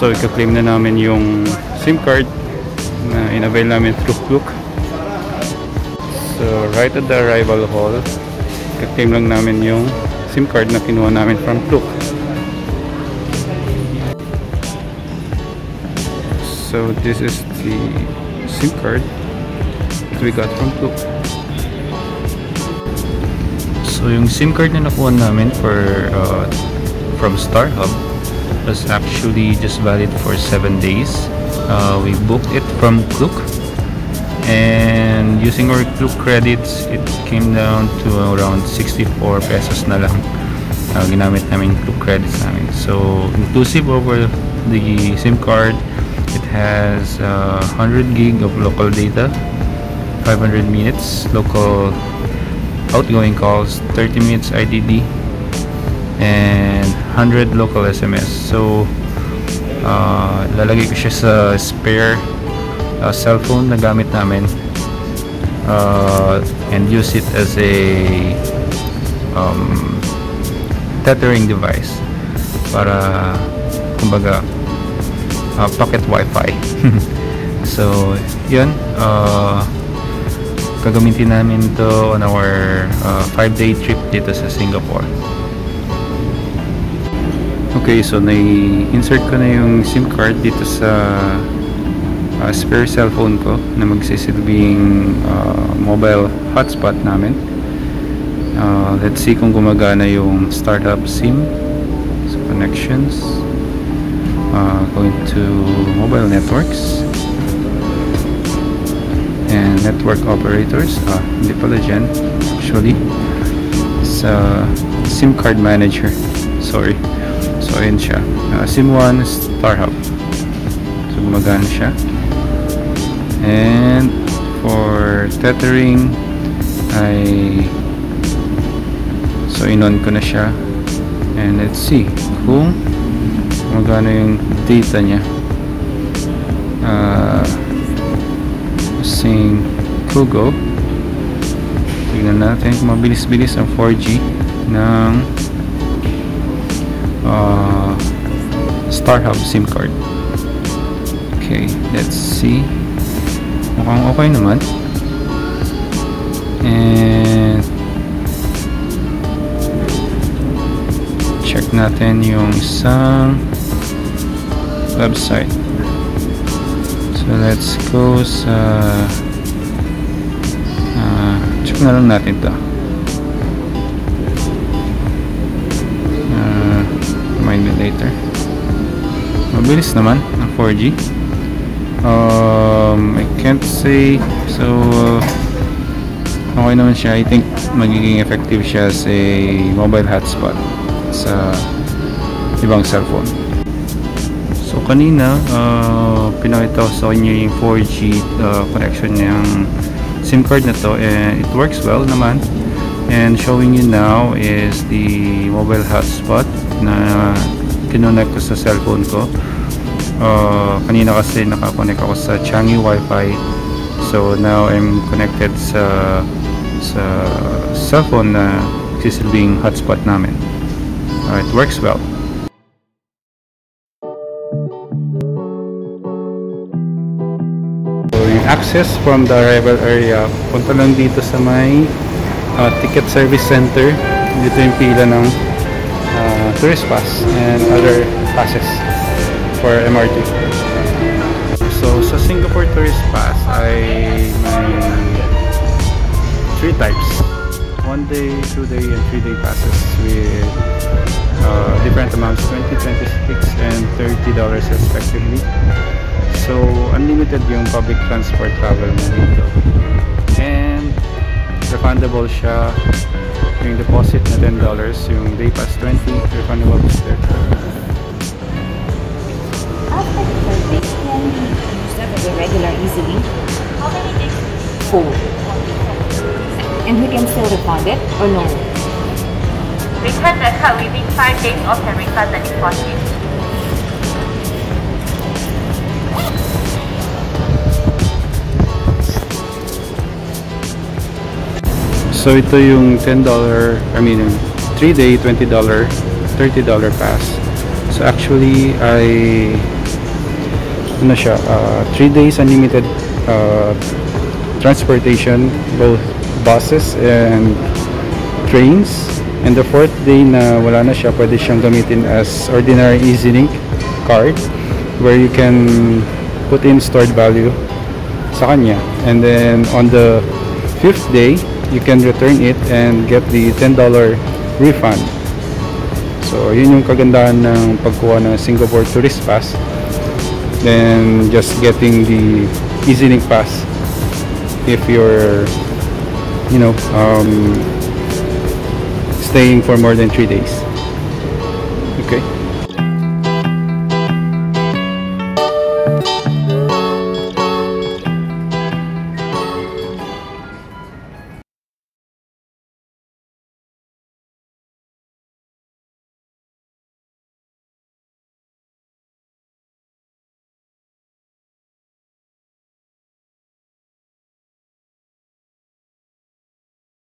So, ika-claim na namin yung SIM card na in-avail namin through Klook. So, right at the arrival hall, ika-claim lang namin yung SIM card na kinuha namin from Klook. So, this is the SIM card that we got from Klook. So, yung SIM card na nakuha namin for uh, from StarHub was actually just valid for 7 days. Uh, we booked it from Klook and using our Klook credits, it came down to around 64 pesos na lang uh, ginamit namin Klook credits namin. So, inclusive over the SIM card, it has uh, 100 gig of local data, 500 minutes local outgoing calls, 30 minutes IDD, and 100 local SMS. So, uh, lalagay ko siya sa spare uh, cellphone na gamit namin. Uh, and use it as a um, tethering device para kumbaga uh, pocket wifi. So yun uh, gagamitin namin to on our 5 day trip dito sa Singapore okay so nai-insert ko na yung SIM card dito sa uh, spare cellphone ko na magsisilbing uh, mobile hotspot namin. Uh, let's see kung gumagana yung startup SIM so connections. Uh, going to mobile networks. And network operators. Ah, hindi pala dyan actually. Sa SIM card manager. Sorry so ayun siya. Uh, SIM 1 StarHub. So gumagana siya. And for tethering ay so inon ko na siya. And let's see kung magkano yung data niya. Uh, using Google. Tignan natin kung mabilis-bilis ang 4G ng uh, StarHub SIM card. Okay let's see. Mukhang okay naman. And check natin yung isang website. So let's go sa uh, check na lang natin to mabilis naman ang 4G um, I can't say so okay naman siya. I think magiging effective siya sa mobile hotspot sa ibang cellphone. So kanina uh, pinakita ko sa inyo yung 4G uh, connection ng SIM card na to and it works well naman. And showing you now is the mobile hotspot na kinonect ko sa cellphone ko. Uh, kanina kasi nakakonect ako sa Changi Wi-Fi. So now I'm connected sa sa cellphone na sisilbing hotspot namin. Uh, it works well. Access from the arrival area punta lang dito sa may uh, ticket service center. Dito yung pila ng uh, tourist pass and other passes for MRT. So sa Singapore Tourist Pass ay may three types. One day, two day, and three day passes with uh, different amounts, 20, 26, and 30 dollars respectively. So unlimited yung public transport travel mo dito. And refundable siya yung deposit na $10, yung day pass 20, refundable is 30. After the survey, can we use that as a regular easily? How many days? Four. And we can still refund it or no? Return the card within 5 days or can refund the deposit. So ito yung $10, I mean 3 day $20, $30 pass. So actually I ano siya, 3 days unlimited uh, transportation, both buses and trains. And the fourth day na wala na siya, pwede siyang gamitin as ordinary EasyLink card where you can put in stored value sa kanya. And then on the fifth day, you can return it and get the $10 refund. So, yun yung kagandahan ng pagkuha ng Singapore Tourist Pass. Then, just getting the EasyLink Pass if you're, you know, um, staying for more than 3 days.